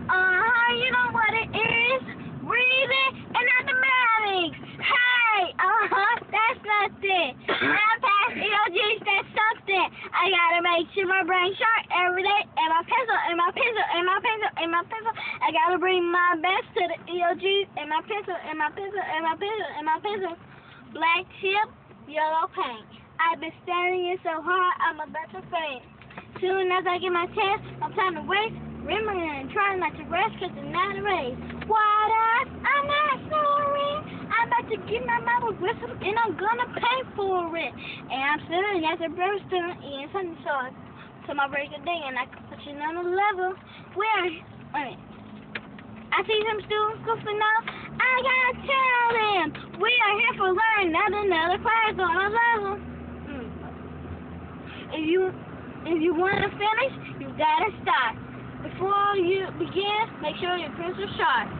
uh-huh, you know what it is. Breathing and mathematics. Hey, uh-huh, that's nothing. Now pass EOGs, that's something. I gotta make sure my brain sharp every day. And my pencil, and my pencil, and my pencil, and my pencil. I gotta bring my best to the EOGs, and my pencil, and my pencil, and my pencil, and my pencil. Black tip, yellow paint. I've been studying so hard, I'm about to faint. Soon as I get my test, I'm time to waste. Remembering and trying not to rest because it's not a race. I'm not sorry. I'm about to get my mouth whistle and I'm gonna pay for it. And I'm sitting as a bird student eating sunny sauce. So my break of day and I can put you on a level where, wait. I see some students goofing off. I gotta tell them we are here for learning, not another class on a level. Hmm. If you if you want to finish, you gotta start. Before you begin, make sure your pencil's sharp.